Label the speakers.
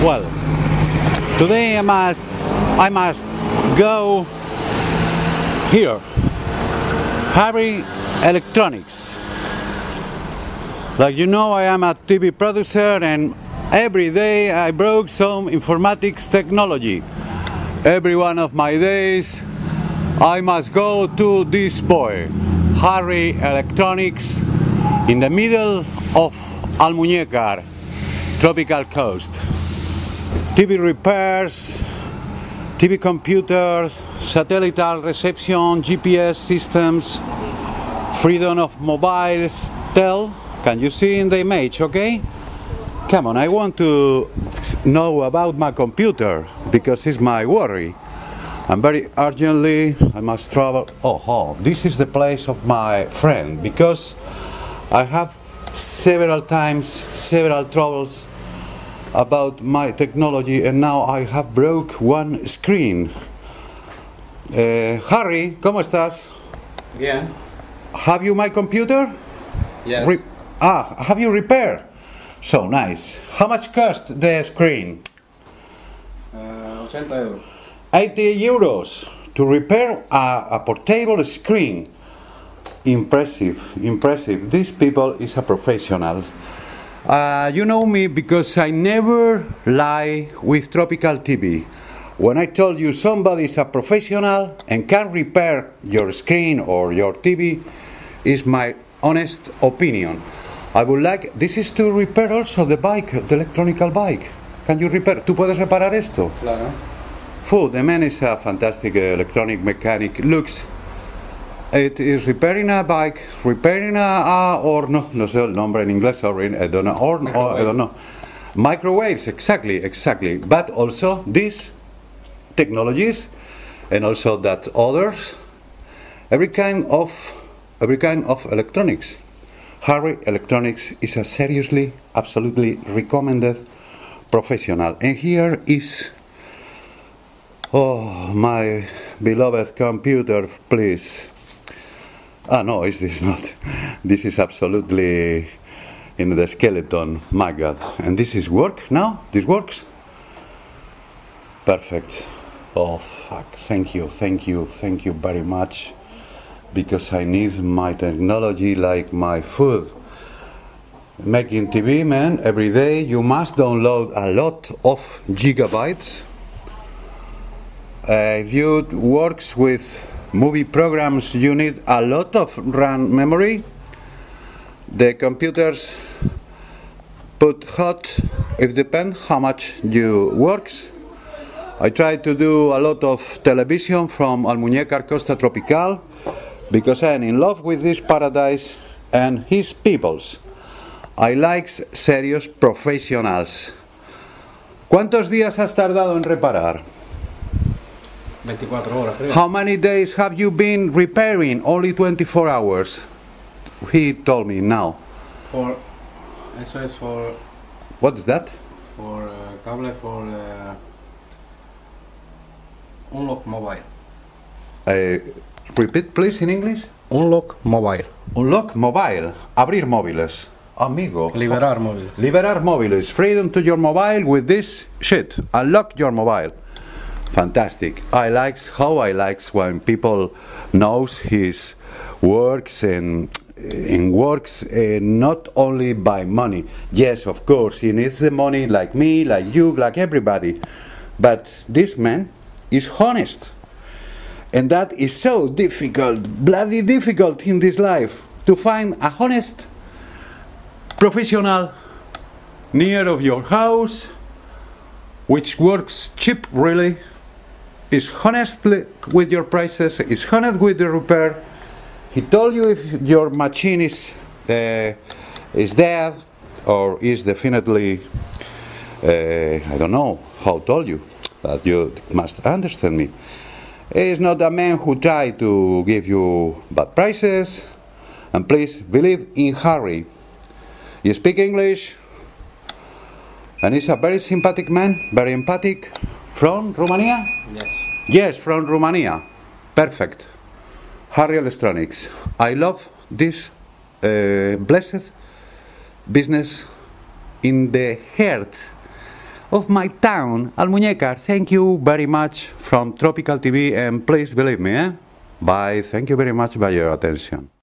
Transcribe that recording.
Speaker 1: Well, today I must I must go here. Harry Electronics. Like you know, I am a TV producer and every day I broke some informatics technology. Every one of my days I must go to this boy, Harry Electronics, in the middle of Almuñécar, tropical coast. TV repairs, TV computers, satellite reception, GPS systems, freedom of mobiles, tel. Can you see in the image, okay? Come on, I want to know about my computer because it's my worry. I'm very urgently, I must travel. Oh, oh, this is the place of my friend because I have several times, several troubles about my technology and now I have broke one screen. Uh, Harry, ¿cómo estás?
Speaker 2: Bien.
Speaker 1: Have you my computer?
Speaker 2: Yes.
Speaker 1: Re- ah, have you repaired? So nice. How much cost the screen?
Speaker 2: Eh, 80 euros.
Speaker 1: 80 euros to repair a, a portable screen. Impressive, impressive. This people is a professional. Uh, you know me because I never lie with Tropical TV. When I told you somebody is a professional and can repair your screen or your TV, is my honest opinion. I would like this is to repair also the bike, the electronical bike. Can you repair? ¿Tú puedes reparar esto?
Speaker 2: Claro.
Speaker 1: Fu, the man is a fantastic electronic mechanic. Looks, it is repairing a bike, repairing a, a or no, sé el nombre en inglés, sorry, eh, I don't know, or, oh, or I don't know. Microwaves, exactly, exactly. But also these technologies, and also that others, every kind of every kind of electronics. Harry Electronics is a seriously, absolutely recommended professional. And here is Oh, my beloved computer, please. Ah, no, is this not? This is absolutely in the skeleton. My God. And this is work now? This works? Perfect. Oh, fuck. Thank you, thank you, thank you very much. Because I need my technology like my food. Making TV, man, every day you must download a lot of gigabytes uh, if you works with movie programs, you need a lot of RAM memory. The computers put hot. It depends how much you works. I try to do a lot of television from Almuñécar Costa Tropical because I am in love with this paradise and his peoples. I like serious professionals. ¿Cuántos días has tardado en reparar?
Speaker 2: 24 horas, creo.
Speaker 1: How many days have you been repairing? Only 24 hours. He told me now.
Speaker 2: For, eso es for,
Speaker 1: What is that?
Speaker 2: for eh, cable for eh, Unlock Mobile.
Speaker 1: Uh, repeat, please, in English.
Speaker 2: Unlock Mobile.
Speaker 1: Unlock mobile. Abrir móviles. Amigo.
Speaker 2: Liberar móviles.
Speaker 1: Liberar móviles. Freedom to your mobile with this shit. Unlock your mobile. Fantastic. I likes how I likes when people knows his works and and works uh, not only by money. Yes, of course, he needs the money like me, like you, like everybody. But this man is honest. And that is so difficult, bloody difficult in this life to find a honest professional near of your house which works cheap really is honestly with your prices is honest with the repair. He told you if your machine is uh, is dead or is definitely uh, I don't know how told you but you must understand me. He's not a man who try to give you bad prices. And please believe in Harry. You speak English and he's a very sympathetic man very empathic from Romania
Speaker 2: Yes.
Speaker 1: Yes, from Romania. Perfect. Harry Electronics. I love this uh, blessed business in the heart of my town, Almuñécar. Thank you very much from Tropical TV and please believe me, eh? Bye. Thank you very much for your attention.